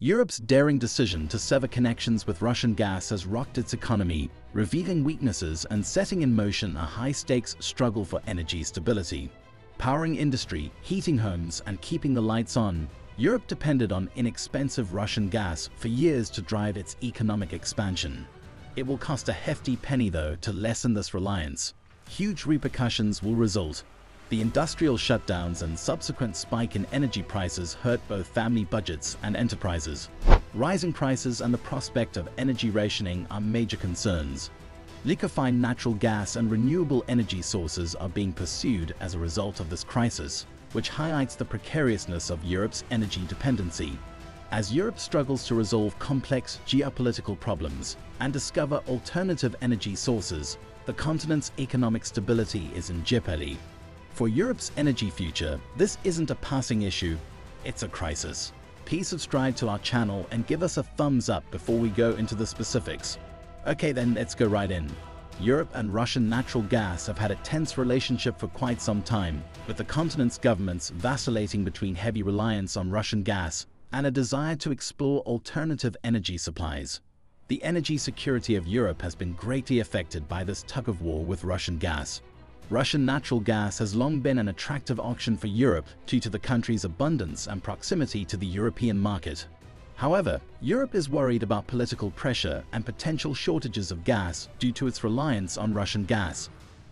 Europe's daring decision to sever connections with Russian gas has rocked its economy, revealing weaknesses and setting in motion a high-stakes struggle for energy stability. Powering industry, heating homes, and keeping the lights on, Europe depended on inexpensive Russian gas for years to drive its economic expansion. It will cost a hefty penny, though, to lessen this reliance. Huge repercussions will result, the industrial shutdowns and subsequent spike in energy prices hurt both family budgets and enterprises. Rising prices and the prospect of energy rationing are major concerns. Liquefied natural gas and renewable energy sources are being pursued as a result of this crisis, which highlights the precariousness of Europe's energy dependency. As Europe struggles to resolve complex geopolitical problems and discover alternative energy sources, the continent's economic stability is in jeopardy. For Europe's energy future, this isn't a passing issue, it's a crisis. Please subscribe to our channel and give us a thumbs up before we go into the specifics. Okay then, let's go right in. Europe and Russian natural gas have had a tense relationship for quite some time, with the continent's governments vacillating between heavy reliance on Russian gas and a desire to explore alternative energy supplies. The energy security of Europe has been greatly affected by this tug-of-war with Russian gas. Russian natural gas has long been an attractive option for Europe due to the country's abundance and proximity to the European market. However, Europe is worried about political pressure and potential shortages of gas due to its reliance on Russian gas.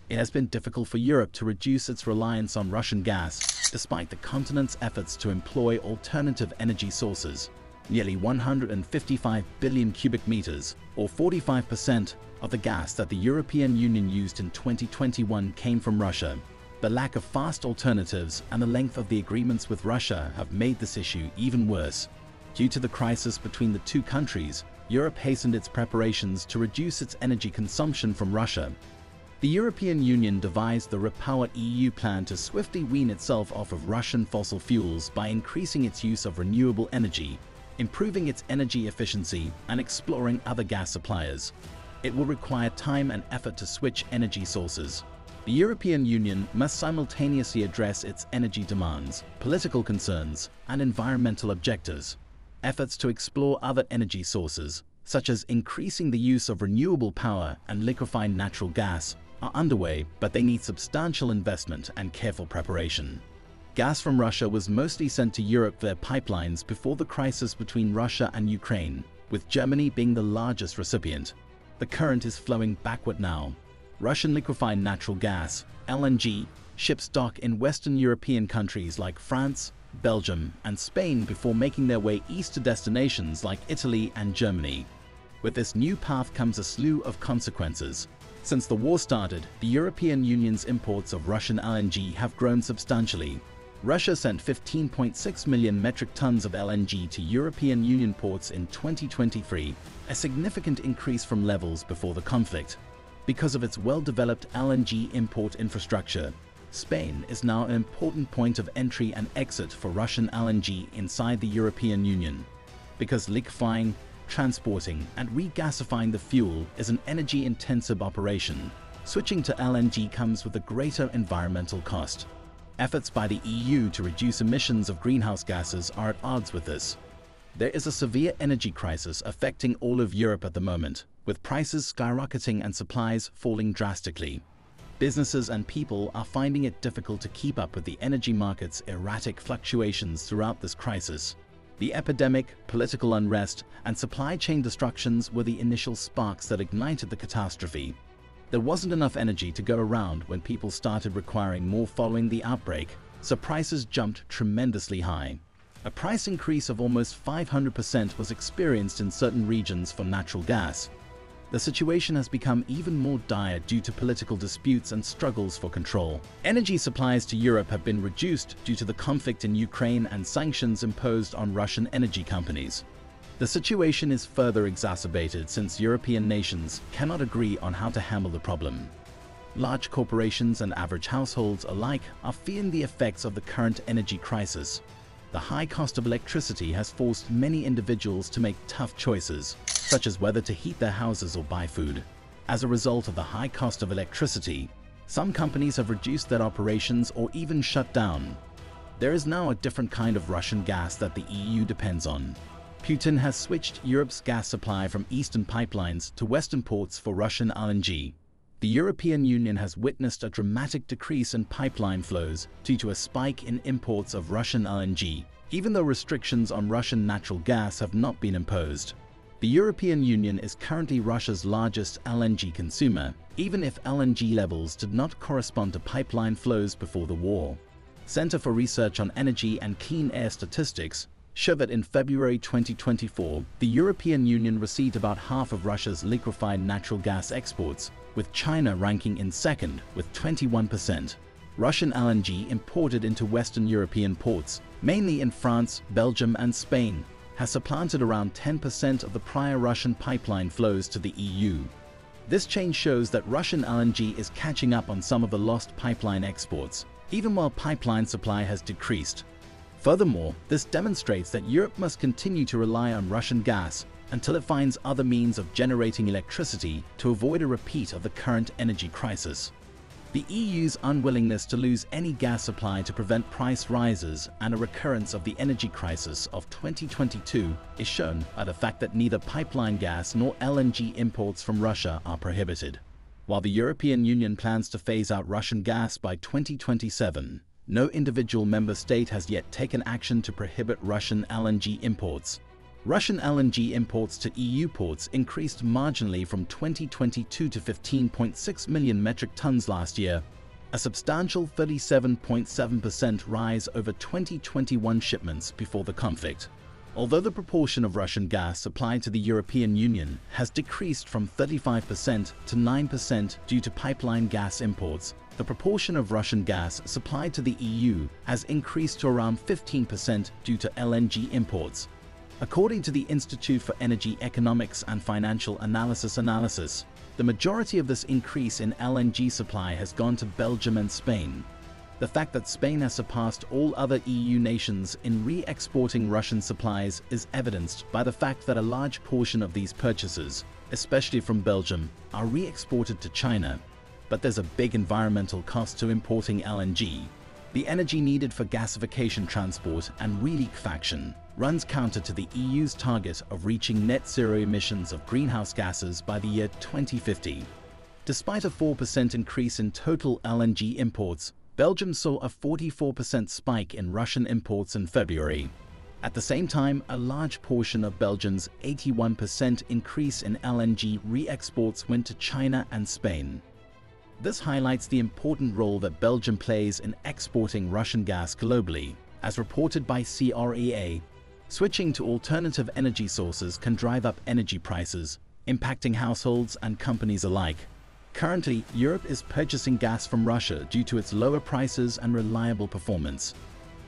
It has been difficult for Europe to reduce its reliance on Russian gas, despite the continent's efforts to employ alternative energy sources. Nearly 155 billion cubic meters, or 45% of the gas that the European Union used in 2021 came from Russia. The lack of fast alternatives and the length of the agreements with Russia have made this issue even worse. Due to the crisis between the two countries, Europe hastened its preparations to reduce its energy consumption from Russia. The European Union devised the Repower EU plan to swiftly wean itself off of Russian fossil fuels by increasing its use of renewable energy, improving its energy efficiency, and exploring other gas suppliers. It will require time and effort to switch energy sources. The European Union must simultaneously address its energy demands, political concerns, and environmental objectives. Efforts to explore other energy sources, such as increasing the use of renewable power and liquefied natural gas, are underway, but they need substantial investment and careful preparation. Gas from Russia was mostly sent to Europe via pipelines before the crisis between Russia and Ukraine, with Germany being the largest recipient. The current is flowing backward now. Russian liquefied natural gas, LNG, ships dock in Western European countries like France, Belgium, and Spain before making their way east to destinations like Italy and Germany. With this new path comes a slew of consequences. Since the war started, the European Union's imports of Russian LNG have grown substantially, Russia sent 15.6 million metric tons of LNG to European Union ports in 2023, a significant increase from levels before the conflict. Because of its well-developed LNG import infrastructure, Spain is now an important point of entry and exit for Russian LNG inside the European Union. Because liquefying, transporting and regasifying the fuel is an energy-intensive operation, switching to LNG comes with a greater environmental cost. Efforts by the EU to reduce emissions of greenhouse gases are at odds with this. There is a severe energy crisis affecting all of Europe at the moment, with prices skyrocketing and supplies falling drastically. Businesses and people are finding it difficult to keep up with the energy market's erratic fluctuations throughout this crisis. The epidemic, political unrest, and supply chain destructions were the initial sparks that ignited the catastrophe. There wasn't enough energy to go around when people started requiring more following the outbreak, so prices jumped tremendously high. A price increase of almost 500% was experienced in certain regions for natural gas. The situation has become even more dire due to political disputes and struggles for control. Energy supplies to Europe have been reduced due to the conflict in Ukraine and sanctions imposed on Russian energy companies. The situation is further exacerbated since European nations cannot agree on how to handle the problem. Large corporations and average households alike are feeling the effects of the current energy crisis. The high cost of electricity has forced many individuals to make tough choices, such as whether to heat their houses or buy food. As a result of the high cost of electricity, some companies have reduced their operations or even shut down. There is now a different kind of Russian gas that the EU depends on, Putin has switched Europe's gas supply from eastern pipelines to western ports for Russian LNG. The European Union has witnessed a dramatic decrease in pipeline flows due to a spike in imports of Russian LNG, even though restrictions on Russian natural gas have not been imposed. The European Union is currently Russia's largest LNG consumer, even if LNG levels did not correspond to pipeline flows before the war. Center for Research on Energy and Clean Air Statistics that in February 2024, the European Union received about half of Russia's liquefied natural gas exports, with China ranking in second with 21%. Russian LNG imported into Western European ports, mainly in France, Belgium and Spain, has supplanted around 10% of the prior Russian pipeline flows to the EU. This change shows that Russian LNG is catching up on some of the lost pipeline exports, even while pipeline supply has decreased. Furthermore, this demonstrates that Europe must continue to rely on Russian gas until it finds other means of generating electricity to avoid a repeat of the current energy crisis. The EU's unwillingness to lose any gas supply to prevent price rises and a recurrence of the energy crisis of 2022 is shown by the fact that neither pipeline gas nor LNG imports from Russia are prohibited. While the European Union plans to phase out Russian gas by 2027, no individual member state has yet taken action to prohibit Russian LNG imports, Russian LNG imports to EU ports increased marginally from 2022 to 15.6 million metric tons last year, a substantial 37.7% rise over 2021 shipments before the conflict. Although the proportion of Russian gas supplied to the European Union has decreased from 35% to 9% due to pipeline gas imports, the proportion of Russian gas supplied to the EU has increased to around 15% due to LNG imports, According to the Institute for Energy Economics and Financial Analysis Analysis, the majority of this increase in LNG supply has gone to Belgium and Spain. The fact that Spain has surpassed all other EU nations in re-exporting Russian supplies is evidenced by the fact that a large portion of these purchases, especially from Belgium, are re-exported to China. But there's a big environmental cost to importing LNG. The energy needed for gasification transport and reliquefaction runs counter to the EU's target of reaching net zero emissions of greenhouse gases by the year 2050. Despite a 4% increase in total LNG imports, Belgium saw a 44% spike in Russian imports in February. At the same time, a large portion of Belgium's 81% increase in LNG re-exports went to China and Spain. This highlights the important role that Belgium plays in exporting Russian gas globally, as reported by CREA Switching to alternative energy sources can drive up energy prices, impacting households and companies alike. Currently, Europe is purchasing gas from Russia due to its lower prices and reliable performance.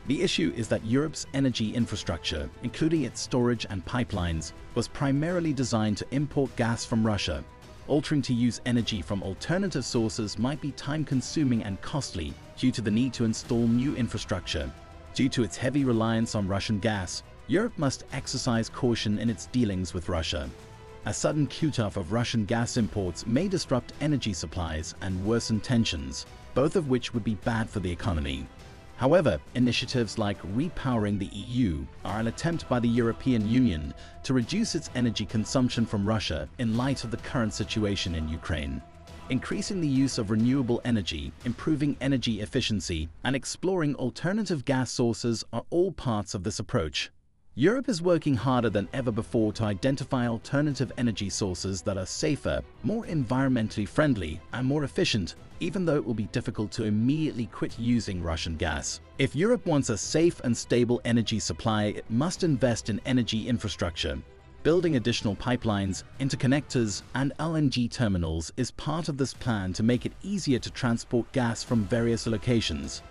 The issue is that Europe's energy infrastructure, including its storage and pipelines, was primarily designed to import gas from Russia. Altering to use energy from alternative sources might be time-consuming and costly due to the need to install new infrastructure. Due to its heavy reliance on Russian gas, Europe must exercise caution in its dealings with Russia. A sudden cut-off of Russian gas imports may disrupt energy supplies and worsen tensions, both of which would be bad for the economy. However, initiatives like repowering the EU are an attempt by the European Union to reduce its energy consumption from Russia in light of the current situation in Ukraine. Increasing the use of renewable energy, improving energy efficiency, and exploring alternative gas sources are all parts of this approach. Europe is working harder than ever before to identify alternative energy sources that are safer, more environmentally friendly, and more efficient, even though it will be difficult to immediately quit using Russian gas. If Europe wants a safe and stable energy supply, it must invest in energy infrastructure. Building additional pipelines, interconnectors, and LNG terminals is part of this plan to make it easier to transport gas from various locations.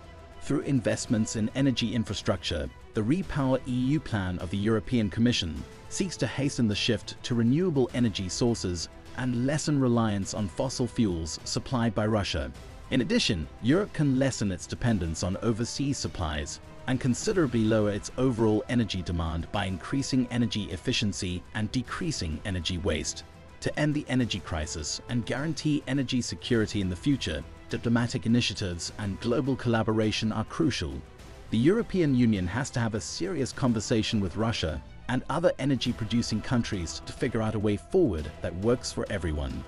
Through investments in energy infrastructure, the Repower EU plan of the European Commission seeks to hasten the shift to renewable energy sources and lessen reliance on fossil fuels supplied by Russia. In addition, Europe can lessen its dependence on overseas supplies and considerably lower its overall energy demand by increasing energy efficiency and decreasing energy waste. To end the energy crisis and guarantee energy security in the future, diplomatic initiatives and global collaboration are crucial. The European Union has to have a serious conversation with Russia and other energy-producing countries to figure out a way forward that works for everyone.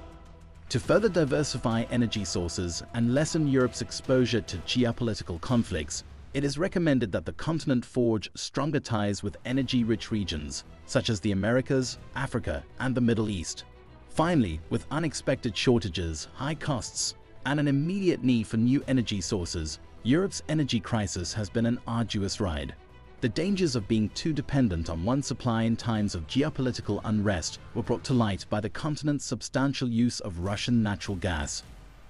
To further diversify energy sources and lessen Europe's exposure to geopolitical conflicts, it is recommended that the continent forge stronger ties with energy-rich regions, such as the Americas, Africa, and the Middle East. Finally, with unexpected shortages, high costs, and an immediate need for new energy sources, Europe's energy crisis has been an arduous ride. The dangers of being too dependent on one supply in times of geopolitical unrest were brought to light by the continent's substantial use of Russian natural gas.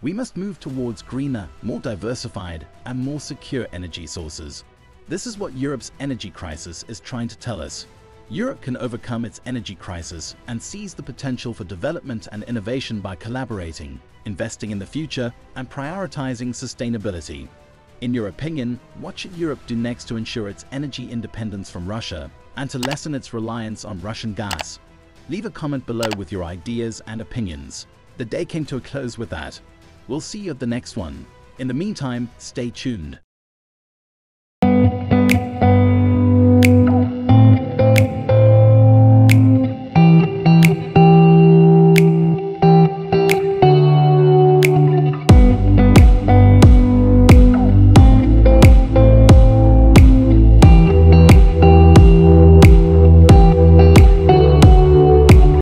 We must move towards greener, more diversified, and more secure energy sources. This is what Europe's energy crisis is trying to tell us. Europe can overcome its energy crisis and seize the potential for development and innovation by collaborating, investing in the future, and prioritizing sustainability. In your opinion, what should Europe do next to ensure its energy independence from Russia and to lessen its reliance on Russian gas? Leave a comment below with your ideas and opinions. The day came to a close with that. We'll see you at the next one. In the meantime, stay tuned.